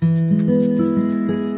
Música